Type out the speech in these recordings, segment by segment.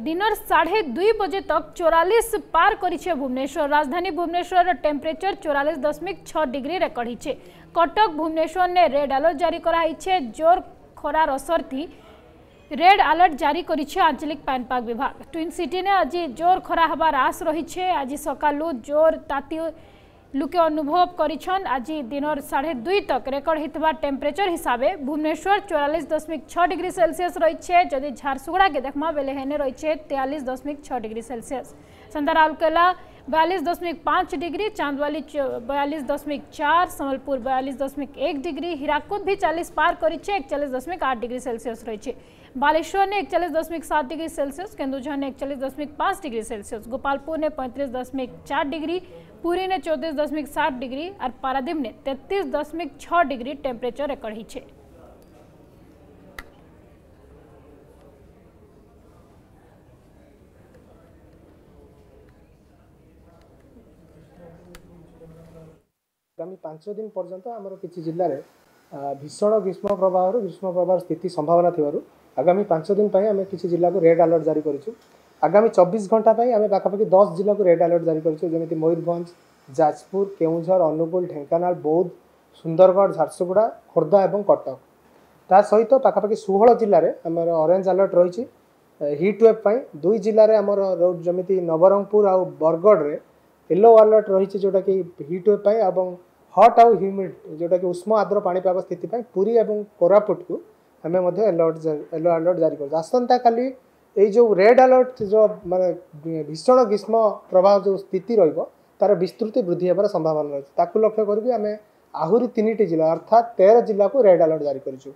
दिनर साढ़े दुई बजे तक चौरालीस पार करिछे भुवनेश्वर राजधानी भुवनेश्वर टेम्परेचर चौरालीस दशमिक छः डिग्री रेकर्ड होइछे कटक भुवनेश्वर ने रेड अलर्ट जारी कराइछे जोर खरार असर थी रेड अलर्ट जारी करिछे आंचलिक पाणीपाग विभाग ट्विन सिटी ने आज जोर खरा हबार आस रहिछे आज सकालू जोर ताती लुके अनुभव आज दिनर साढ़े दुई तक रेकर्ड होता टेम्परेचर हिसाब से भुवनेश्वर चौरालीस दशमिक छः डिग्री सेल्सियस रही जदि झारसुगुड़ा के देखमा बेले हेने रही तेयालीस दशमिक छः डिग्री सेल्सियस। संदा राउरकेला बयालीस दशमिक पाँच डिग्री, चांदवाली बयालीस दशमिक चार संबलपुर बयालीस दशमिक एक डिग्री, हीराकुद भी चालीस पार कर एकचालीस दशमिक आठ डिग्री सेल्सियस रही बालेश्वर ने इकचालीस दशमिक सात डिग्री सेल्सियस केंदुझा ने इकचालीस दशमिक पाँच डिग्री सेल्सियस, गोपालपुर ने पैंतीस दशमिक चार डिग्री, पुरी ने चौतीस दशमिक सात डिग्री और पारादीप ने तेतीस दशमिक छः डिग्री टेम्परेचर एक रही है आगामी আগামী दिन দিন পর্যন্ত আমার কিছু জেলার ଭୀଷଣ ଗ୍ରୀଷ୍ମ ପ୍ରବାହରୁ ଗ୍ରୀଷ୍ମ ପ୍ରବାହର ସ୍ଥିତି ସମ୍ଭାବନା ଥିବାରୁ ଆଗାମୀ ପାଞ୍ଚ ଦିନ ପାଇଁ ଆମେ କିଛି ଜିଲ୍ଲାକୁ ରେଡ୍ ଆଲର୍ଟ ଜାରି କରିଛୁ ଆଗାମୀ ଚବିଶ ଘଣ୍ଟା ପାଇଁ ଆମେ ପାଖାପାଖି ଦଶ ଜିଲ୍ଲାକୁ ରେଡ୍ ଆଲର୍ଟ ଜାରି କରିଛୁ ଯେମିତି ମୟୂରଭଞ୍ଜ ଯାଜପୁର କେଉଁଝର ଅନୁଗୁଳ ଢେଙ୍କାନାଳ ବୌଦ୍ଧ ସୁନ୍ଦରଗଡ଼ ଝାରସୁଗୁଡ଼ା ଖୋର୍ଦ୍ଧା ଏବଂ କଟକ ତା ସହିତ ପାଖାପାଖି ଷୋହଳ ଜିଲ୍ଲାରେ ଆମର ଅରେଞ୍ଜ ଆଲର୍ଟ ରହିଛି ହିଟ୍ ୱେଭ୍ ପାଇଁ ଦୁଇ ଜିଲ୍ଲାରେ ଆମର ରହୁ- ଯେମିତି ନବରଙ୍ଗପୁର ଆଉ ବରଗଡ଼ରେ ୟେଲୋ ଆଲର୍ଟ ରହିଛି ଯେଉଁଟାକି ହିଟ୍ ୱେଭ୍ ପାଇଁ ଏବଂ ହଟ୍ ଆଉ ହ୍ୟୁମିଡ୍ ଯେଉଁଟାକି ଉଷ୍ମ ଆର୍ଦ୍ର ପାଣିପାଗ ସ୍ଥିତି ପାଇଁ ପୁରୀ ଏବଂ କୋରାପୁଟକୁ ଆମେ ମଧ୍ୟ ଆଲର୍ଟ ୟେଲୋ ଆଲର୍ଟ ଜାରି କରୁଛୁ ଆସନ୍ତାକାଲି ଏଇ ଯେଉଁ ରେଡ୍ ଆଲର୍ଟ ଯେଉଁ ମାନେ ଭୀଷଣ ଗ୍ରୀଷ୍ମ ପ୍ରବାହ ଯେଉଁ ସ୍ଥିତି ରହିବ ତାର ବିସ୍ତୃତି ବୃଦ୍ଧି ହେବାର ସମ୍ଭାବନା ରହିଛି ତାକୁ ଲକ୍ଷ୍ୟ କରିକି ଆମେ ଆହୁରି ତିନିଟି ଜିଲ୍ଲା ଅର୍ଥାତ୍ ତେର ଜିଲ୍ଲାକୁ ରେଡ୍ ଆଲର୍ଟ ଜାରି କରିଛୁ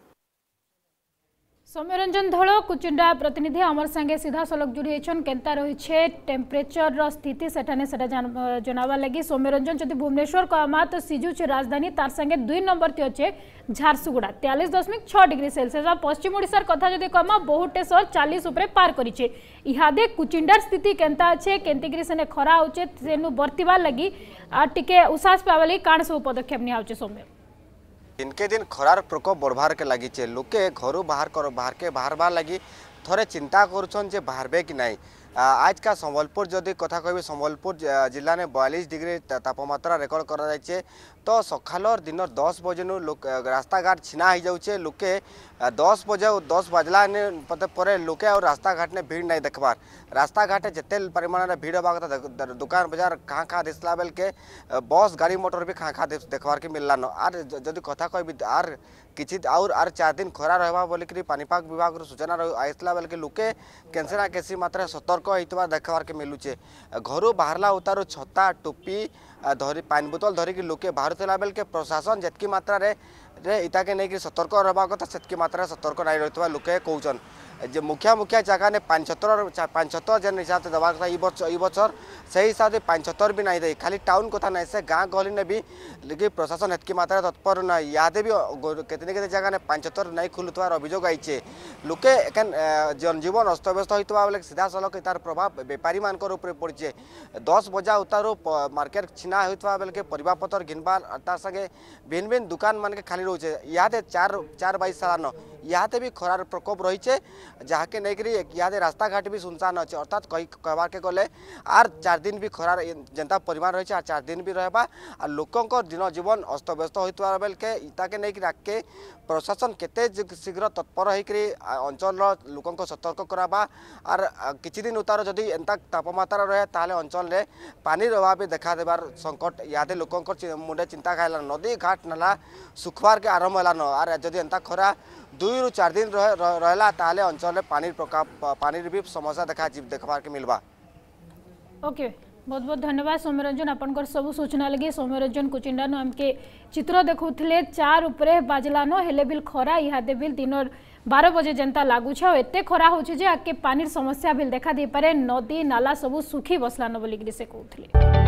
સૌમ્યરંજન ધળો કુચુંડા પ્રતિનિધિ અમર સાંગે સીધાસલખ જોડી હોઈન કેતા રહી ટેમ્પરેચર સ્થિતિ સેઠાને સેટા જણાવવા લાગી સૌમ્યરંજન જી ભુવનેશ્વર કહમા તો સિજુચે રાજધાની તાર સાંગે દુઈ નંબર અછે ઝારસુગુડા ત્યાલીસ દશમિક છ ડિગ્રી સેલસીયસ આ પશ્ચિમ ઓડિશાર કથા જી કહમા બહુટે સહર ચાલીસ ઉપર પાર કરીછે ଇହାଦେ କୁଚିଣ୍ଡାର ସ୍ଥିତି କେନ୍ତା ଅଛେ କେନ୍ତିକିରି ସେନେ ଖରା ହଉଛେ ସେନୁ ବର୍ତ୍ତିବାର ଲାଗି ଟିକେ ଉସାସ ପାଇବା ଲାଗି କାଣା ସବୁ ପଦକ୍ଷେପ ନିଆହଉଛେ ସୌମ୍ୟ দিনকে দিন খরার প্রকোপ বড়বারকে লাগিছে লোকে ঘরু বাহার বাহারকে বাহারবার লাগি থরে চিন্তা করছন যে বাহারবে কি নাই आज का सम्बलपुर जदि कथा कह सम्बलपुर जिला ने बयालीस डिग्री तापम्रा रेकर्ड कर तो सकाल दिन दस बजे नु रास्ता घाट छिना हो जाए लोके दस बजे दस बाजला पर लोके रास्ता घाट ने भीड़ नहीं रास्ता घाटे जिते परिमाण में भीड़ हवा कथा दुकान बजार खाँ खाँ दिशा बेल के बस, गाड़ी, मोटर भी खाँ खाँ देखवार के मिललान आर जदि कथा कह आर किसी और आर चार दिन खरा रहा बोलिक पानीपाग विभाग सूचना आसला बेल के लोके कैसे ना कैसी मात्रा सतर्क ହେଇଥିବା ଦେଖବାର୍କେ ମିଲୁଛେ ଘରୁ ବାହାରିଲା ଉତାରୁ ଛତା ଟୋପି ଧରି ପାଣି ବୋତଲ ଧରିକି ଲୋକେ ବାହାରୁଥିଲା ବେଲକେ ପ୍ରଶାସନ ଯେତ୍କି ମାତ୍ରାରେ ରେ ଇଟାକେ ନେଇକି ସତର୍କ ରହିବା କଥା ସେତ୍କି ମାତ୍ରାରେ ସତର୍କ ନାଇଁ ରହିଥିବା ଲୋକେ କହୁଛନ୍ যে মুখিয়া মুখিয়া জায়গানে পাঁচ ছতর পাঁচ ছতর যেন হিসাবে দেওয়ার কথা এই বছর এই বছর সেই হিসাবে পাঁচ ছতর বি নাই দেই খালি টাউন কথা নাই সে গাঁ গহলিনে বি লেকি প্রশাসন হেতকি মাত্রায় তৎপর না ইয়াদে বি কেতে কেতে জায়গানে পাঁচ ছতর নাই খুলুথার অভিযোগ আইছে লোকে এখান জনজীবন অস্তব্যস্ত হইতবা বলে সিধাসলখ তার প্রভাব বেপারী छिना होता बेलके पर घिनबार तार संगे बेन बेन दुकान मन खाली रोचे याद चार चार बैस सालान। इहाते भी खरार प्रकोप रही है जहाँके लेकिन रास्ता घाट भी सुनसान अच्छे अर्थात कही कहबार गले, आर चार दिन भी खरार जनता परिमाण रही है आर चार दिन भी रहा आर लोकों दिन जीवन अस्तव्यस्त होता बेल के, इताके नहीं आगे प्रशासन के शीघ्र तत्पर होकर अंचल लोकों सतर्क करावा आर किसी उतार जदि एंता तापमात्रा रहे, ताल अंचल पानी अभाव भी देखा देवार संकट इहादे लोक मुंडे चिंता खाला नदी घाट नाला सुखबार के आरंभ है आर जदि एंता खरा दुई रु चार दिन रहला ताले अंचल रे पानी पानी रे भी समस्या देखा जीव देखबार के मिलबा। ओके, बहुत बहुत धन्यवाद सौम्यरंजन आपंकर सब सूचना लगे। सौम्यरंजन कुचिंडा कुचिंडान, आमके चित्र देखुले चार उपरे बाजलान, हेले बिल खरा इहादे बिल दिन बार बजे जनता लगुचे और एत खरा हो आके पानी समस्या बिल देखा दे पारे, नदी, नाला सब सुखी बसलान बोलिकी से कहते हैं